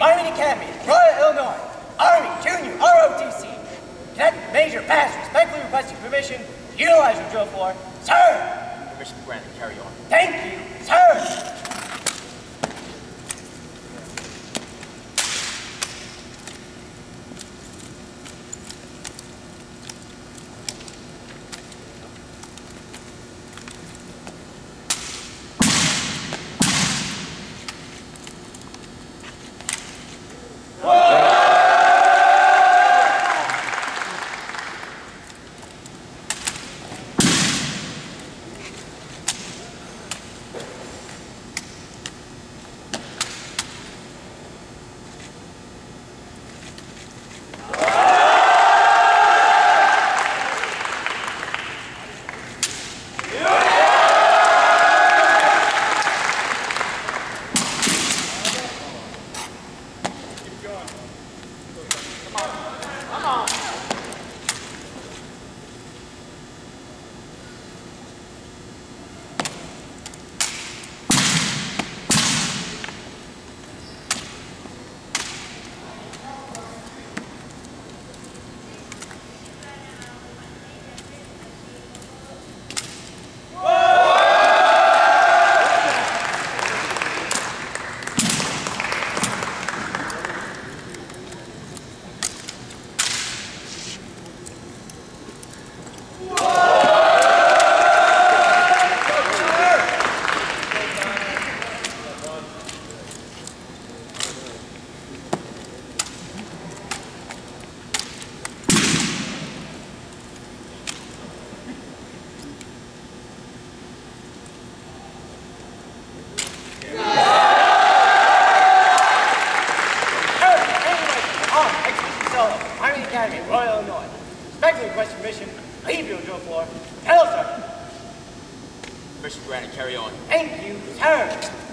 Academy, Aurora Illinois, Army Junior ROTC. Cadet Major Bass respectfully requesting permission to utilize your drill floor. Sir! Permission granted. Carry on. Thank you, solo, Marmion Academy, Aurora Illinois. Respectfully request permission to leave your drill floor. Hello, sir. Permission granted. Carry on. Thank you, sir.